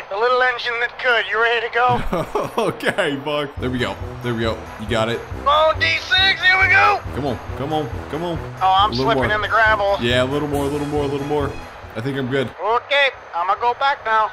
right, the little engine that could. You ready to go? okay, Buck. There we go. There we go. You got it. Come on, D6, here we go. Come on. Come on. Come on. Oh, I'm slipping more. in the gravel. Yeah, a little more, a little more, a little more. I think I'm good. Okay, I'm gonna go back now.